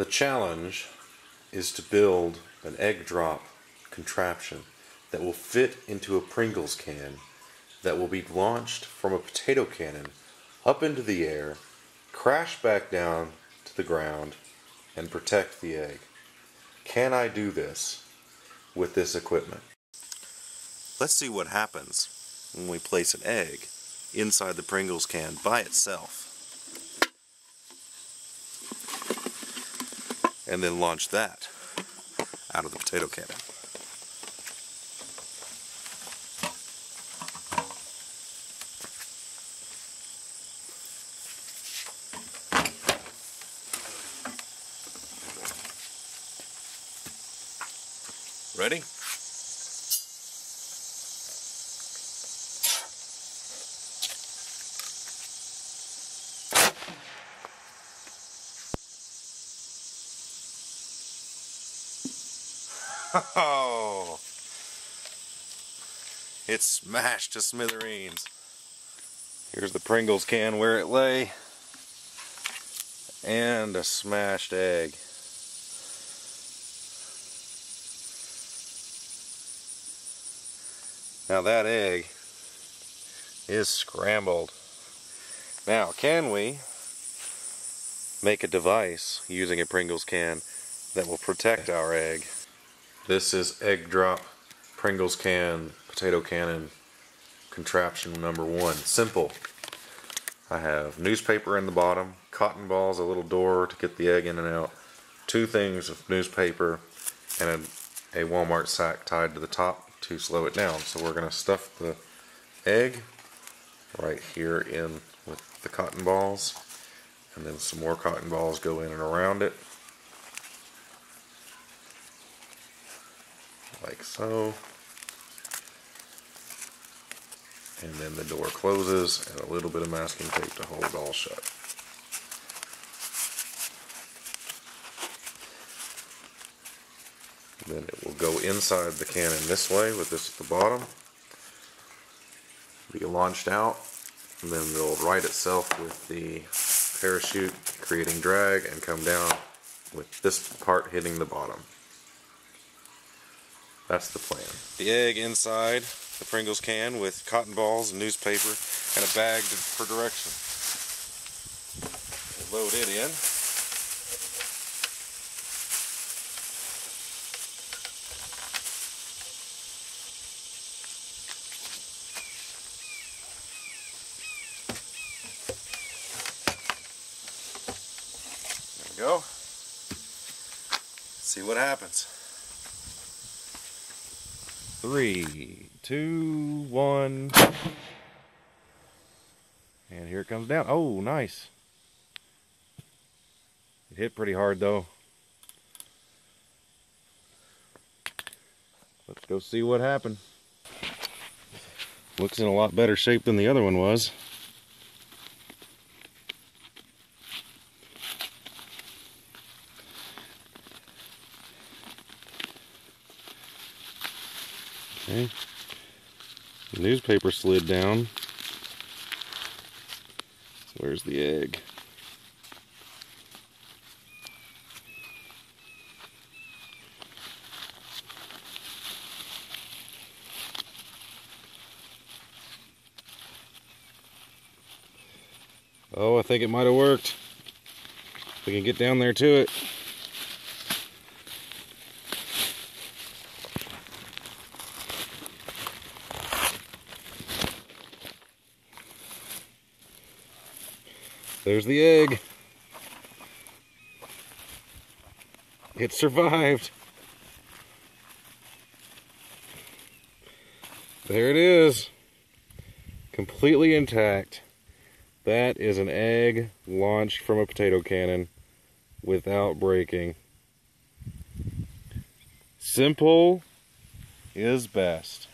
The challenge is to build an egg drop contraption that will fit into a Pringles can that will be launched from a potato cannon up into the air, crash back down to the ground, and protect the egg. Can I do this with this equipment? Let's see what happens when we place an egg inside the Pringles can by itself. And then launch that out of the potato cannon. Ready? Oh, it's smashed to smithereens. Here's the Pringles can where it lay, and a smashed egg. Now that egg is scrambled. Now, can we make a device using a Pringles can that will protect our egg? This is egg drop Pringles can potato cannon contraption number one. Simple. I have newspaper in the bottom, cotton balls, a little door to get the egg in and out, two things of newspaper, and a, a Walmart sack tied to the top to slow it down. So we're going to stuff the egg right here in with the cotton balls, and then some more cotton balls go in and around it. Like so. And then the door closes and a little bit of masking tape to hold it all shut. Then it will go inside the cannon this way with this at the bottom. Be launched out and then it'll right itself with the parachute creating drag and come down with this part hitting the bottom. That's the plan. The egg inside the Pringles can with cotton balls, and newspaper, and a bag for direction. load it in. There we go. see what happens. Three, two, one. And here it comes down. Oh, nice. It hit pretty hard though. Let's go see what happened. Looks in a lot better shape than the other one was. Okay. The newspaper slid down. So where's the egg? Oh, I think it might have worked. We can get down there to it. There's the egg. It survived. There it is. Completely intact. That is an egg launched from a potato cannon without breaking. Simple is best.